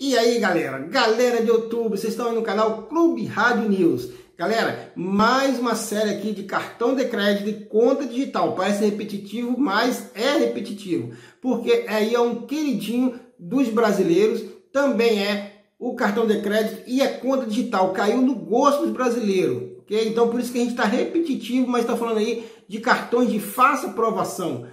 E aí, galera? Galera de outubro, vocês estão no canal Clube Rádio News. Galera, mais uma série aqui de cartão de crédito e conta digital. Parece repetitivo, mas é repetitivo. Porque aí é um queridinho dos brasileiros. Também é o cartão de crédito e a conta digital. Caiu no gosto dos brasileiros. ok? Então, por isso que a gente está repetitivo, mas está falando aí de cartões de fácil aprovação.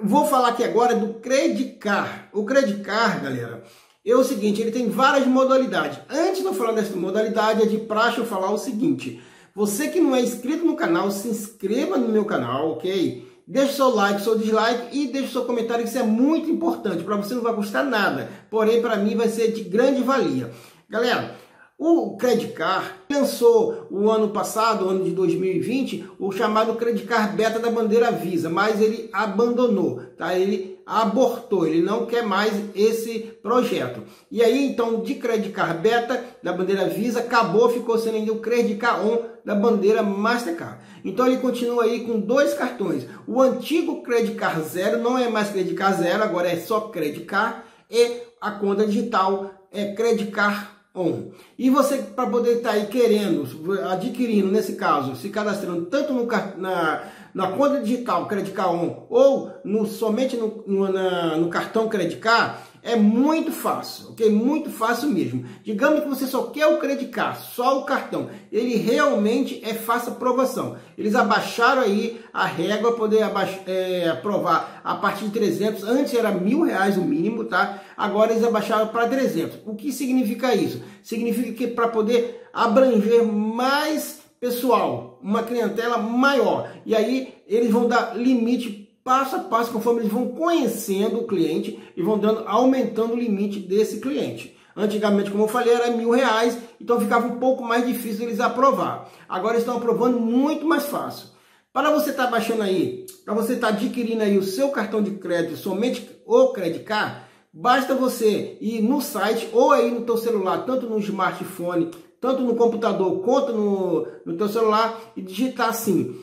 Vou falar aqui agora do Credicar. O Credicar, galera é o seguinte, ele tem várias modalidades. Antes de eu falar dessa modalidade, é de praxe eu falar o seguinte. Você que não é inscrito no canal, se inscreva no meu canal, ok? Deixe seu like, seu dislike e deixe seu comentário, isso é muito importante. Para você não vai custar nada, porém para mim vai ser de grande valia. Galera, o Credicar lançou o ano passado, o ano de 2020, o chamado Credicar Beta da bandeira Visa, mas ele abandonou, tá? Ele abortou, ele não quer mais esse projeto. E aí, então, de Credicar Beta da bandeira Visa, acabou, ficou sendo ainda o Credicar On da bandeira Mastercard. Então ele continua aí com dois cartões. O antigo Credicar Zero não é mais Credicar Zero, agora é só Credicar e a conta digital é Credicar On. E você, para poder estar tá aí querendo, adquirindo, nesse caso, se cadastrando tanto no, na, na conta digital Credicar On ou no, somente no, no, na, no cartão Credicar, é muito fácil, ok? Muito fácil mesmo. Digamos que você só quer o Credicar, só o cartão. Ele realmente é fácil aprovação. Eles abaixaram aí a régua para poder é, aprovar a partir de 300. Antes era mil reais o mínimo, tá? Agora eles abaixaram para 300. O que significa isso? Significa que para poder abranger mais pessoal, uma clientela maior. E aí eles vão dar limite passo a passo, conforme eles vão conhecendo o cliente e vão dando, aumentando o limite desse cliente. Antigamente, como eu falei, era mil reais, então ficava um pouco mais difícil eles aprovar. Agora estão aprovando muito mais fácil. Para você estar tá baixando aí, para você estar tá adquirindo aí o seu cartão de crédito somente o Credicar, basta você ir no site ou aí no teu celular, tanto no smartphone, tanto no computador quanto no, no teu celular e digitar assim,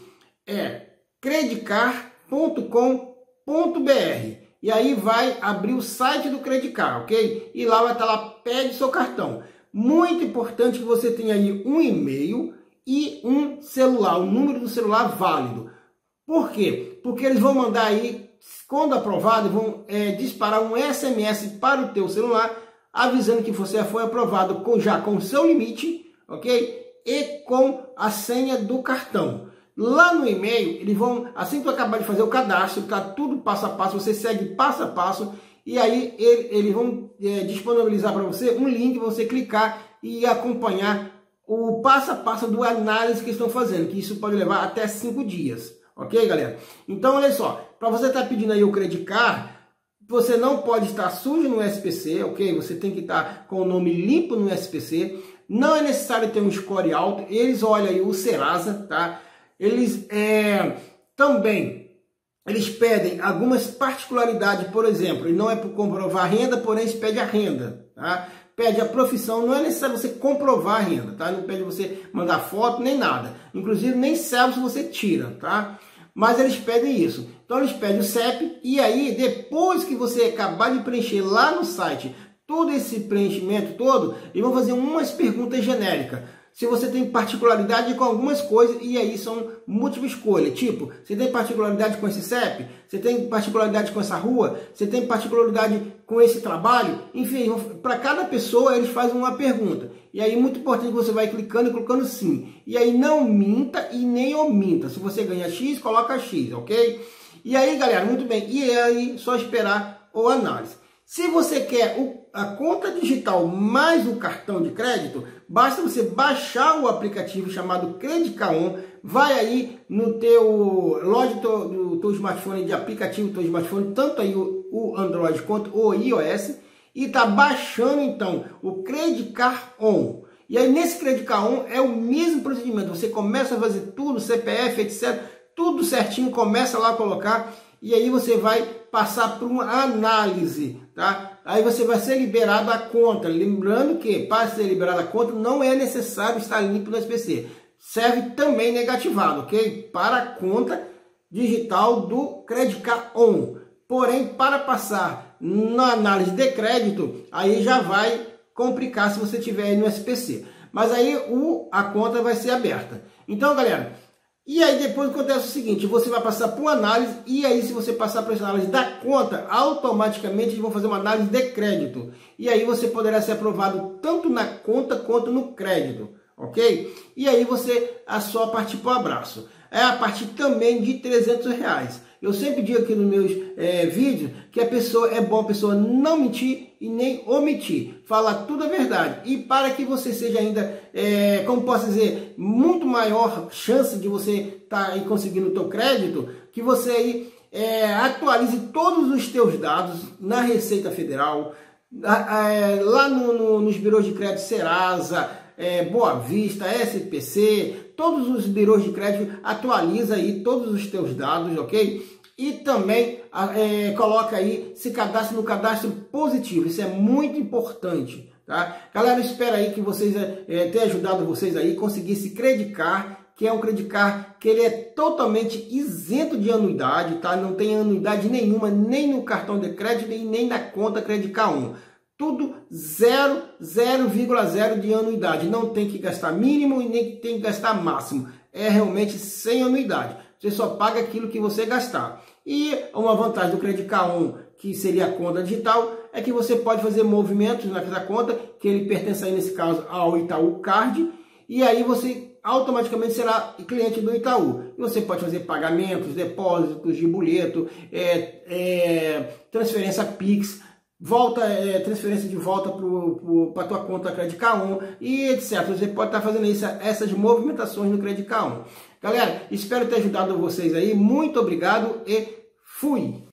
é Credicar credicar.com.br. E aí vai abrir o site do Credicar, ok? E lá vai estar lá, pede seu cartão. Muito importante que você tenha aí um e-mail e um celular, o um número do celular válido. Por quê? Porque eles vão mandar aí, quando aprovado, vão é, disparar um SMS para o teu celular, avisando que você foi aprovado com, já com o seu limite, ok? E com a senha do cartão. Lá no e-mail, eles vão, assim que tu acabar de fazer o cadastro, tá tudo passo a passo, você segue passo a passo, e aí ele, eles vão é, disponibilizar para você um link, você clicar e acompanhar o passo a passo do análise que estão fazendo, que isso pode levar até cinco dias, ok, galera? Então, olha só, para você estar tá pedindo aí o credicar, você não pode estar sujo no SPC, ok? Você tem que estar com o nome limpo no SPC. Não é necessário ter um score alto. Eles olham aí o Serasa, tá? Eles é, também eles pedem algumas particularidades, por exemplo, e não é por comprovar a renda, porém eles pedem a renda, tá? Pede a profissão, não é necessário você comprovar a renda, tá? Não pede você mandar foto nem nada. Inclusive nem se você tira, tá? Mas eles pedem isso. Então eles pedem o CEP e aí depois que você acabar de preencher lá no site todo esse preenchimento todo, eles vão fazer umas perguntas genéricas se você tem particularidade com algumas coisas, e aí são múltipla escolha. Tipo, você tem particularidade com esse CEP? Você tem particularidade com essa rua? Você tem particularidade com esse trabalho? Enfim, para cada pessoa eles fazem uma pergunta. E aí, muito importante que você vai clicando e colocando sim. E aí, não minta e nem omita. Se você ganha X, coloca X, ok? E aí, galera, muito bem. E aí, só esperar o análise. Se você quer a conta digital mais o cartão de crédito, basta você baixar o aplicativo chamado Credicaon, vai aí no teu loja do, do teu smartphone de aplicativo do teu smartphone, tanto aí o, o Android quanto o iOS, e tá baixando então o Credicar On. E aí nesse Credicar On é o mesmo procedimento, você começa a fazer tudo, CPF, etc, tudo certinho, começa lá a colocar e aí você vai passar por uma análise, tá? Aí você vai ser liberado a conta. Lembrando que para ser liberado a conta não é necessário estar limpo no SPC. Serve também negativado, ok? Para a conta digital do Credicar On. Porém, para passar na análise de crédito, aí já vai complicar se você tiver no SPC. Mas aí o, a conta vai ser aberta. Então, galera, e aí depois acontece o seguinte, você vai passar por uma análise e aí se você passar por essa análise da conta, automaticamente eles vão fazer uma análise de crédito. E aí você poderá ser aprovado tanto na conta quanto no crédito, ok? E aí você é só partir para o abraço. É a partir também de 300 reais. Eu sempre digo aqui nos meus é, vídeos que a pessoa é bom a pessoa não mentir e nem omitir, falar tudo a verdade. E para que você seja ainda, é, como posso dizer, muito maior chance de você estar tá aí conseguindo o seu crédito, que você aí é, atualize todos os teus dados na Receita Federal, lá no, no, nos birôs de crédito Serasa, é, Boa Vista, SPC, todos os birôs de crédito, atualiza aí todos os teus dados, ok? E também é, coloca aí, se cadastre no cadastro positivo, isso é muito importante, tá? Galera, espero aí que vocês é, tenha ajudado vocês aí conseguir se credicar, que é um credicar que ele é totalmente isento de anuidade, tá? Não tem anuidade nenhuma, nem no cartão de crédito e nem na conta Credicar 1 tudo 0,0 de anuidade. Não tem que gastar mínimo e nem tem que gastar máximo. É realmente sem anuidade. Você só paga aquilo que você gastar. E uma vantagem do Credicar 1, que seria a conta digital, é que você pode fazer movimentos naquela conta, que ele pertence aí nesse caso ao Itaú Card, e aí você automaticamente será cliente do Itaú. E você pode fazer pagamentos, depósitos de boleto, é, é, transferência Pix, volta, é, transferência de volta para a tua conta Credicar 1 e etc. Você pode estar tá fazendo isso, essas movimentações no Credicar 1. Galera, espero ter ajudado vocês aí. Muito obrigado e fui!